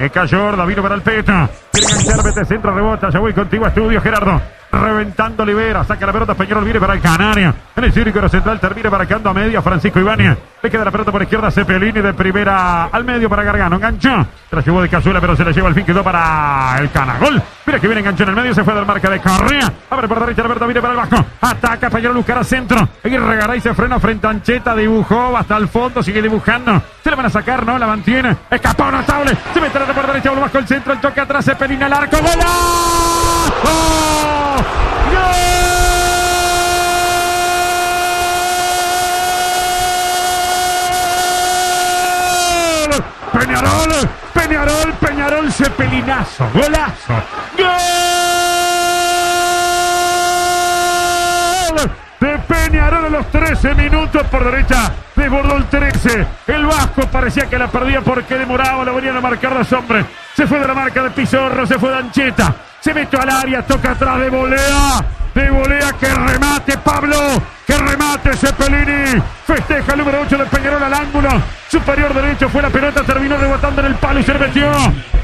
Es Cayorda, vino para el enganchar, mete centro, rebota. Ya voy contigo a estudio, Gerardo. Reventando Olivera, saca la pelota, Peñarol viene para el Canario. En el círculo central termina marcando a media Francisco Ibáñez. Le queda la pelota por izquierda, Cepelini de primera al medio para Gargano. Enganchó, la llevó de cazuela, pero se la lleva al fin, quedó para el Canagol. Mira que viene enganchó en el medio, se fue del marca de Correa. Abre por derecha, Alberto viene para el bajo. Ataca Peñarol, buscará centro. Aguirre Garay se frena frente a Ancheta, dibujó hasta el fondo, sigue dibujando. Se le van a sacar, no, la mantiene. Escapó notable. Se mete por derecha, bajo el centro, el toque atrás, Cepelini al arco. ¡Gol! Peñarol, Peñarol, Peñarol, Cepelinazo, golazo. ¡Gol! De Peñarol a los 13 minutos por derecha. Desbordó el 13. El Vasco parecía que la perdía porque demoraba. Lo venían a marcar los hombres. Se fue de la marca de Pizorro, se fue de Ancheta. Se metió al área, toca atrás de volea. De volea que remate Pablo. Que remate Cepelini. Festeja el número 8 de Peñarol al ángulo. Superior derecho fue la pelota. Terminó rebotando en el palo y se metió.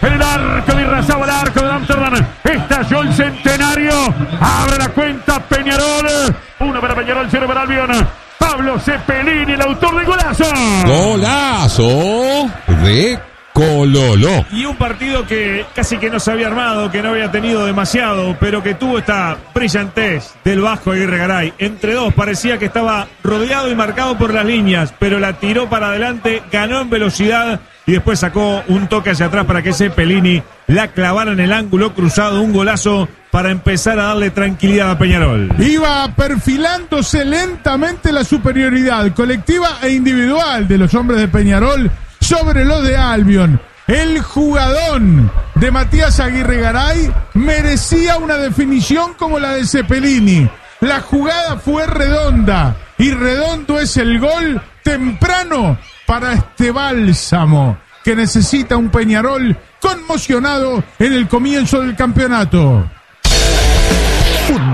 En el arco de Irrazaba, el arco de Amsterdam. Estalló el centenario. Abre la cuenta Peñarol. Uno para Peñarol, cero para Albion. Pablo Cepelini, el autor del golazo. Golazo de Cololo. Y un partido que casi que no se había armado, que no había tenido demasiado, pero que tuvo esta brillantez del Vasco Aguirre Garay. Entre dos parecía que estaba rodeado y marcado por las líneas, pero la tiró para adelante, ganó en velocidad y después sacó un toque hacia atrás para que ese Pelini la clavara en el ángulo cruzado, un golazo para empezar a darle tranquilidad a Peñarol. Iba perfilándose lentamente la superioridad colectiva e individual de los hombres de Peñarol sobre los de Albion. El jugadón de Matías Aguirre Garay merecía una definición como la de Cepelini. La jugada fue redonda y redondo es el gol temprano para este bálsamo que necesita un Peñarol conmocionado en el comienzo del campeonato.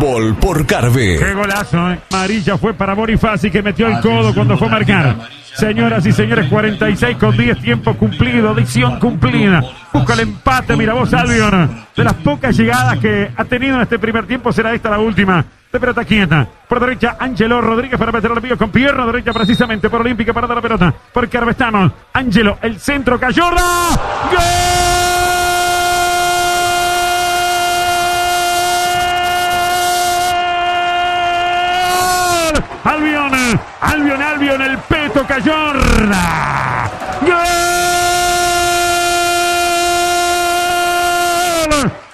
Fútbol por Carve. Qué golazo, ¿eh? Amarilla fue para Bonifaci que metió el codo cuando fue a marcar. Señoras y señores, 46 con 10, tiempo cumplido, adicción cumplida. Busca el empate, mira vos, Albion. De las pocas llegadas que ha tenido en este primer tiempo, será esta la última. De pelota quieta. Por derecha, Ángelo Rodríguez para meter al mío con pierna derecha, precisamente por Olímpica para dar la pelota. Por Carvestano. Ángelo, el centro, Cayorda. ¡Gol! Albion, Albion, el peto Cayorda. ¡Gol!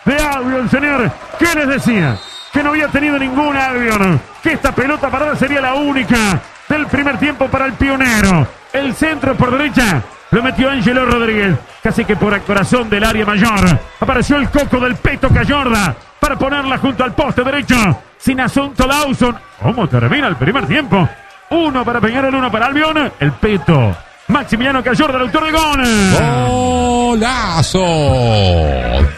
De Albion, señor. ¿Qué les decía? Que no había tenido ningún Albion. Que esta pelota parada sería la única del primer tiempo para el pionero. El centro por derecha. Lo metió Ángelo Rodríguez. Casi que por el corazón del área mayor. Apareció el coco del peto Cayorda. Para ponerla junto al poste derecho. Sin asunto Lawson. ¿Cómo termina el primer tiempo? Uno para Peñarol, uno para Albion. El peto. Maximiliano Cayorda, el autor de gol. Golazo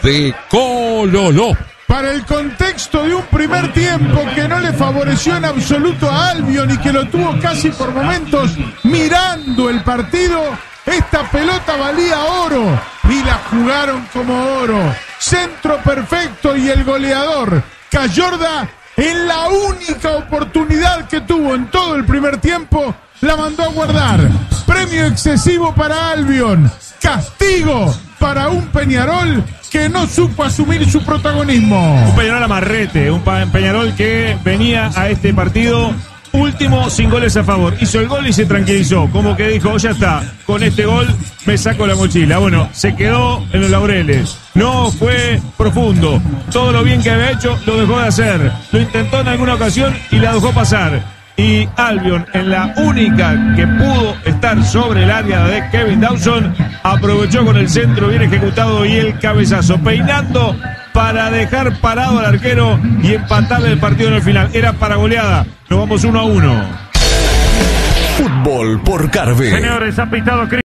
de Cololo. Para el contexto de un primer tiempo que no le favoreció en absoluto a Albion y que lo tuvo casi por momentos mirando el partido, esta pelota valía oro y la jugaron como oro. Centro perfecto y el goleador Cayorda en la única oportunidad que tuvo en todo el primer tiempo la mandó a guardar. Premio excesivo para Albion. Castigo para un Peñarol que no supo asumir su protagonismo. Un Peñarol amarrete, un Peñarol que venía a este partido último sin goles a favor. Hizo el gol y se tranquilizó. Como que dijo, ya está, con este gol me saco la mochila. Bueno, se quedó en los laureles. No fue profundo. Todo lo bien que había hecho lo dejó de hacer. Lo intentó en alguna ocasión y la dejó pasar. Y Albion, en la única que pudo estar sobre el área de Kevin Dawson, aprovechó con el centro bien ejecutado y el cabezazo, peinando para dejar parado al arquero y empatarle el partido en el final. Era para goleada. Nos vamos uno a uno. Fútbol por Carve. Señores, ha pitado Cristian.